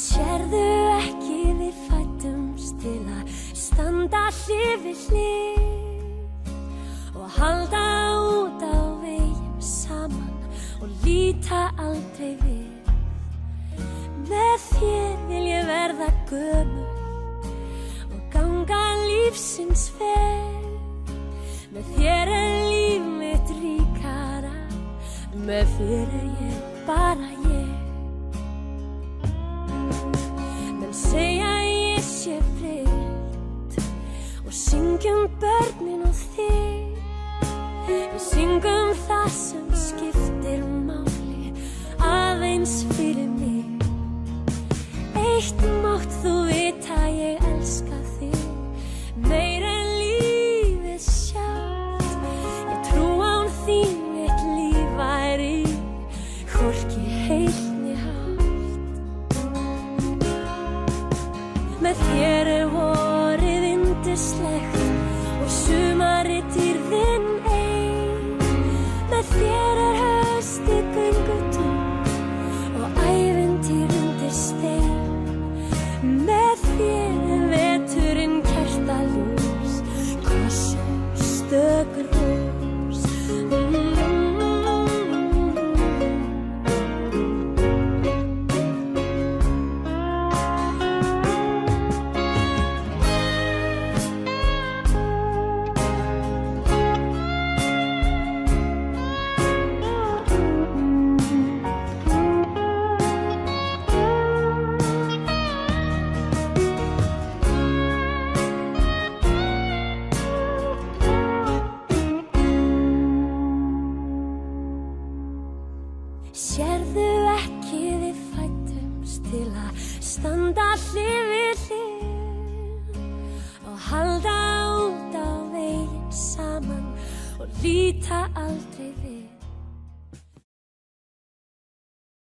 Sérðu ekki við fætumst til að standa hlifi hlif og halda út á vegjum saman og líta aldrei við. Með þér vil ég verða gömur og ganga lífsins veg. Með þér er líf mitt ríkara, með þér er ég bara ég. Syngjum börnin og þig. Við syngum það sem skiptir máli aðeins fyrir mig. Eitt mátt þú vita ég elska þig meir en lífið sjálft. Ég trú án þín mitt líf væri hvorki heilni hátt. Með þér er vorið indislegt og sumari dýrðin ein. Með þér er hösti göngutún og ævintýr undir stein. Með þér er veturinn kertaljós, kossum stökur Sérðu ekki við fættumst til að standa hlið við hlið og halda út á veginn saman og líta aldrei